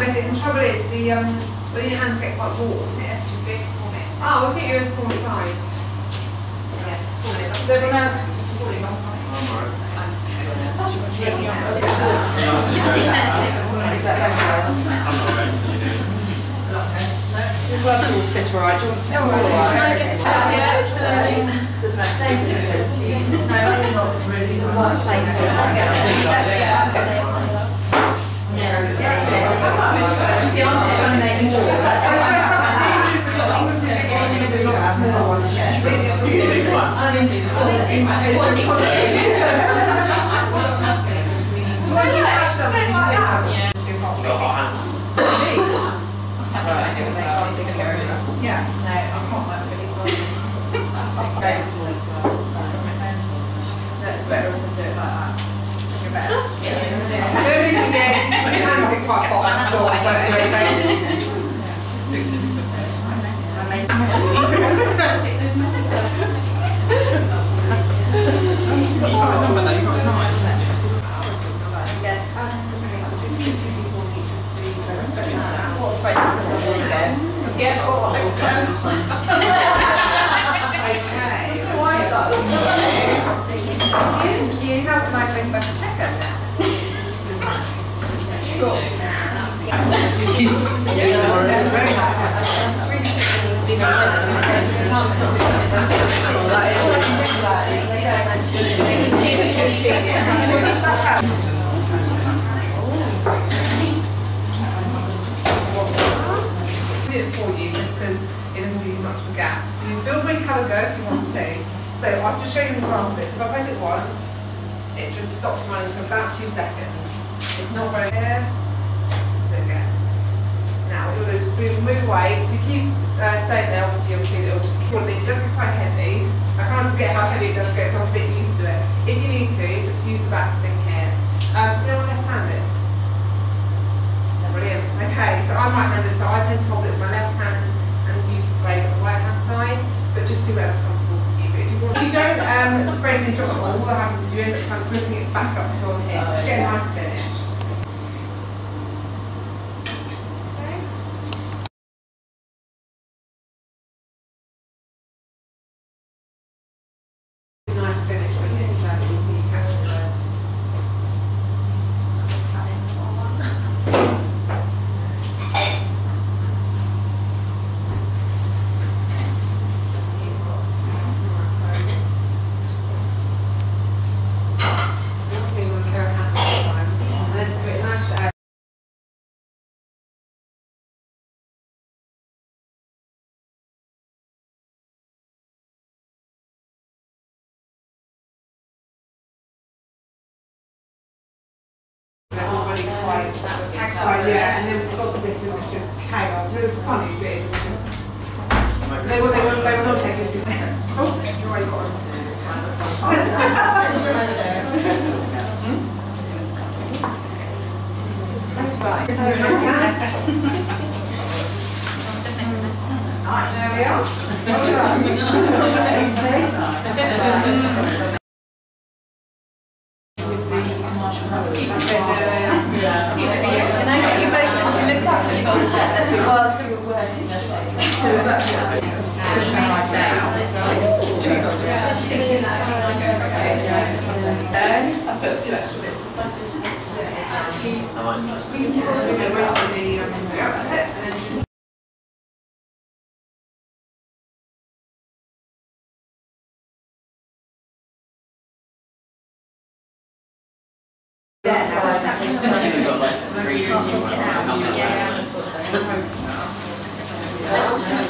But the trouble is, the, um, when your hands get quite warm, it's too big for me. Oh, we'll get you a smaller size. Yeah, just pull it. Is everyone else? Just pull it off. Your gloves all fit all right. Do you want some smaller ones? So There you. Yeah, all I for you just because it doesn't you much of a gap. Feel free to have a go if you want to. So I've just shown you an example of this. If I press it once, it just stops running for about two seconds. It's not very clear. Move away. So if you keep uh, staying there, obviously you'll see that it'll just keep It does get quite heavy. I kind of forget how heavy it does get, I'm a bit used to it. If you need to, just use the back thing here. Um, is anyone left-handed? Brilliant. Okay, so I'm right-handed, so I tend to hold it with my left hand and use the blade on the right-hand side, but just do whatever's comfortable for you. But if you want, if you don't um, scrape and drop it all, what happens is you end up kind of dripping it back up to on here, so to get a nice finish. Okay. Nice finish when you exactly you catch the Everybody quite, quite, yeah, and then lots of this, and it was just chaos. It was funny, but it was just. They were, they will, they will not take it too. Oh, you already got one. It's fine, that's fine. Hmm? There we are. Well done. Can I was going to be working. That's like. I put a few extra bits. We can probably get rid of the, um, yeah, that's it, and then just.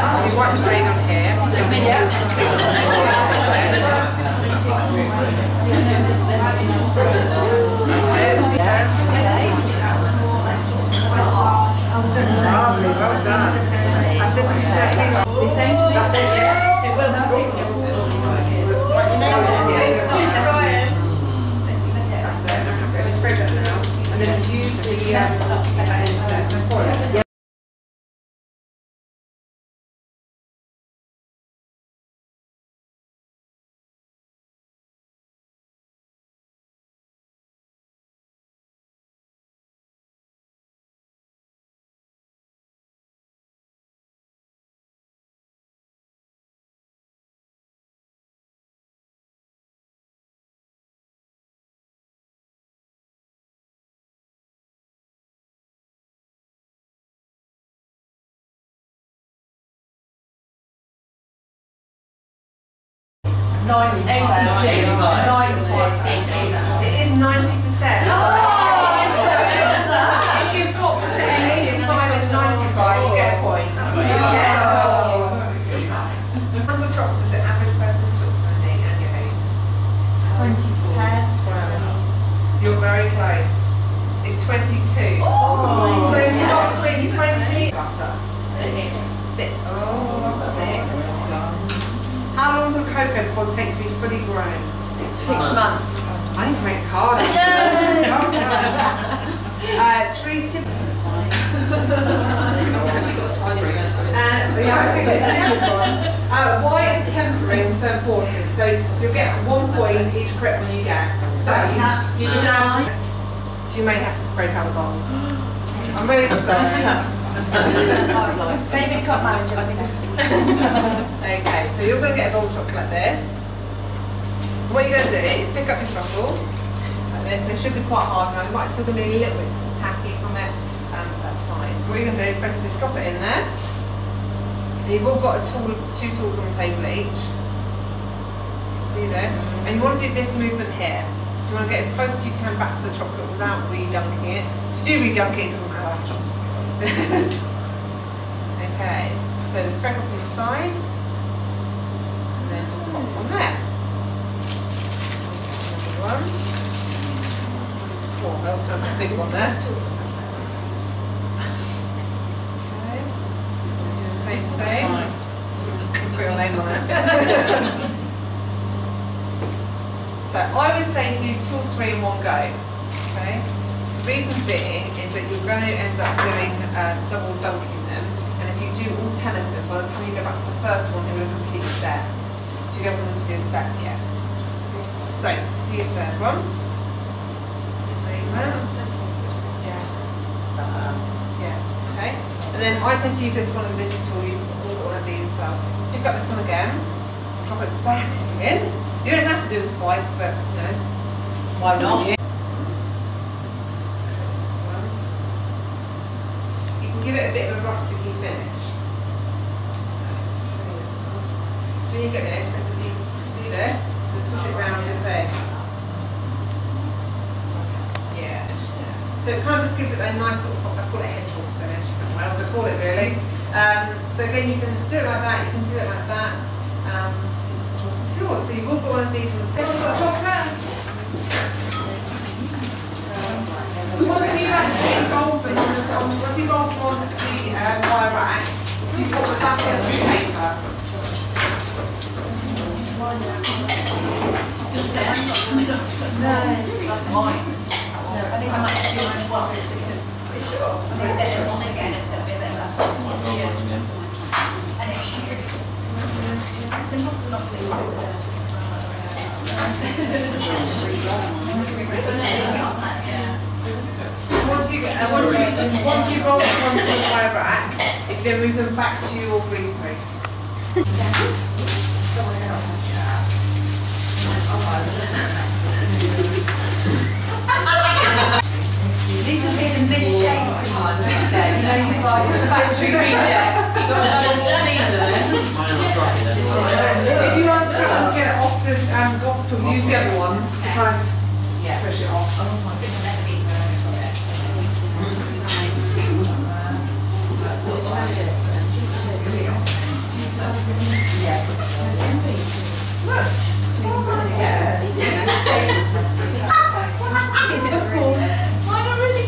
So we wipe the on here, and Lovely, well done. That's it. Ninety percent. Ninety. It is ninety percent. Oh, If you've got between eighty-five and ninety-five, you get a point. How's the drop? Is it average person in Switzerland and your age? You're very close. It's twenty-two. So if you've got between twenty. Butter. Six. How long does a cocoa pod take to be fully grown? Six months. I need to make it harder. Well done. Uh, trees typically. Uh, yeah, I think it's uh, why is tempering so important? So you'll get one point each correct one you get. So you, you now, so you may have to spread out the bottles. I'm really sorry. David manager, let me know. Okay, so you're going to get a bowl of chocolate like this. What you're going to do is pick up your truffle like this. It should be quite hard now. It might still be a little bit tacky from it. Um, that's fine. So what you're going to do is basically drop it in there. You've all got a tool, two tools on the table each. Do this. And you want to do this movement here. So you want to get as close as you can back to the chocolate without re-dunking it. If you do re-dunk it, it doesn't matter. okay. So the spread up on the side. And then just pop on there. Another one. Oh, I also have a big one there. Okay. Do thing. Put your name on it. so I would say do two or three in one go. Okay. The reason being is that you're going to end up doing uh, double dunking them, and if you do all ten of them, by the time you go back to the first one, it will have completely set. So you don't want them to be set yet. So, the third one. Yeah, it's okay. And then I tend to use this one and this tool. You've all got one of these as well. Pick up this one again. Drop it back in. You don't have to do it twice, but you know. Why not? You can give it a bit of a rusticy finish. So, show you this one. So when you get this, basically do this, and push it round your thing. Yeah. So it kind of just gives it a nice sort of, I call it hedgehog finish, I don't know what else to call it really. Um, so again, you can do it like that, you can do it like that. Um, it's, it's yours. So you've all got one of these on the table. Got chocolate. So once you've actually rolled them on the top, once you've rolled them onto the um, wire rack, you put them back onto your paper. I think I might have to do mine once because I think then it will again, once you, once you, once you roll them onto the wire rack, can then move them back to your grease proof. These have been in this shape. Okay, you know you buy the factory rejects. You've got another teaser. If you want to struggle to get it. Off the, um, off the tool, use the other one to kind of push it off. Once you coat it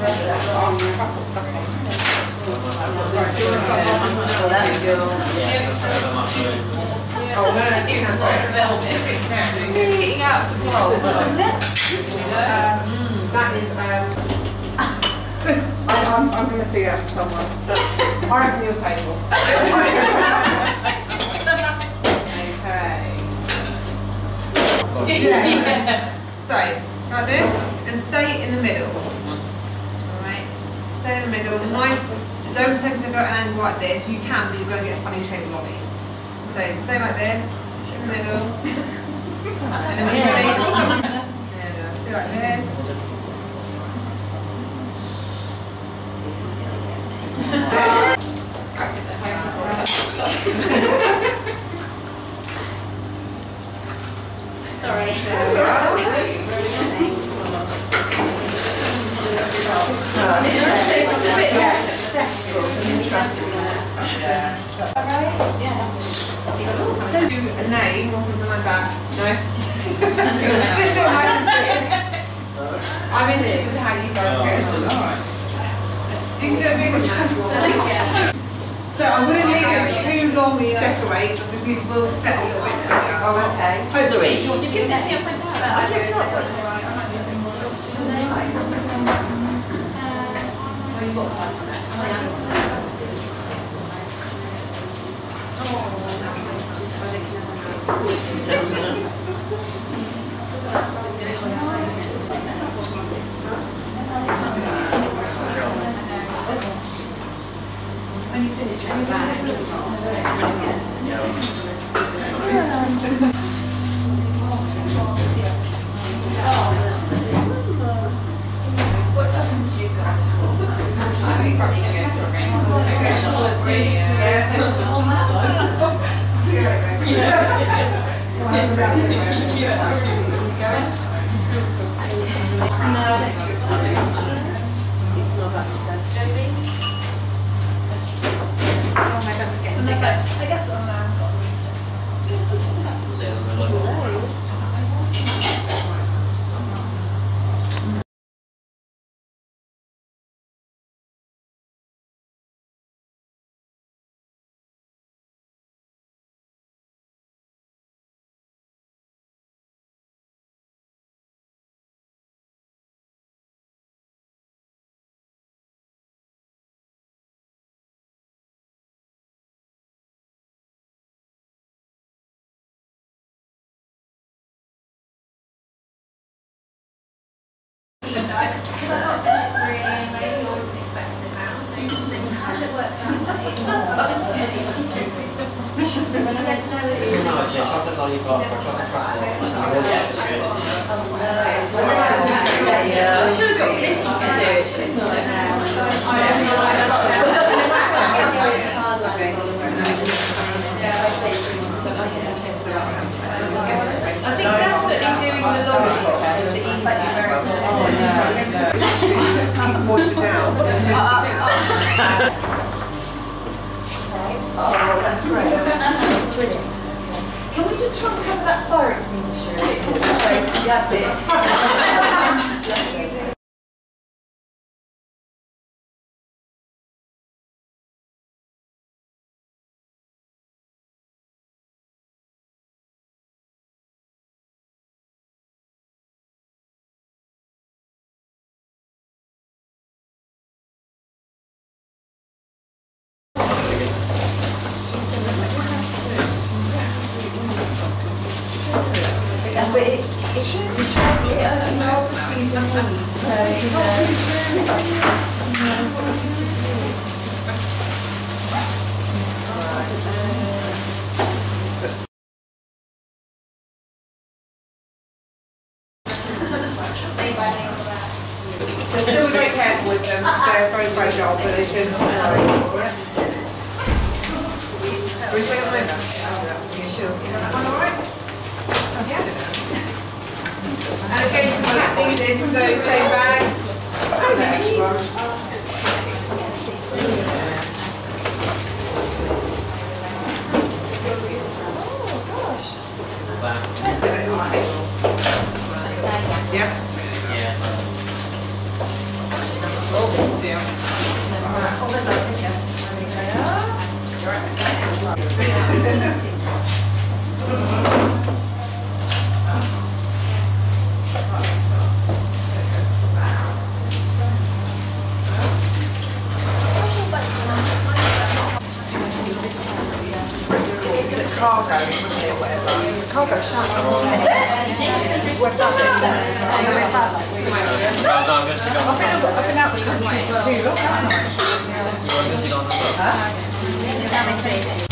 Oh, that's good. Oh, no, no, you out the bowl. That is, um, I, I'm, I'm gonna see that from someone. I reckon your table. Okay. So, like this, and stay in the middle. Stay in the middle, nice, don't attempt to go at an angle like this, you can, but you're gonna get a funny shape lolly. So, stay like this, in the middle. And then when you're ready, just stop. There we go, stay like this. Sorry. This is, this is a bit more successful than the truffle. So do a name or something like that? No? Just do it nice and quick. I'm interested in how you guys get on. You can do a bigger one. So I wouldn't leave it too long to decorate because these will set a little bit. Oh, okay. Hopefully. You've given this the upside down. I Thank you. Because I thought that really, really wasn't expected now, so you just think, how did it work that way? When I said no, it's No, it's a chocolate lollipop or chocolate truffle. Yeah, I should have got this to do. It should have been I think definitely doing the lollipop was the easiest. He's washed it down. Oh, that's great. Brilliant. Can we just try and cover that fire extinguisher? That's it. With them, because they're very fragile, but they should? Yeah. And put these into those same bags. Back. Cargo, it, whatever? Cargo shut. Is it? What's that? I'm just to go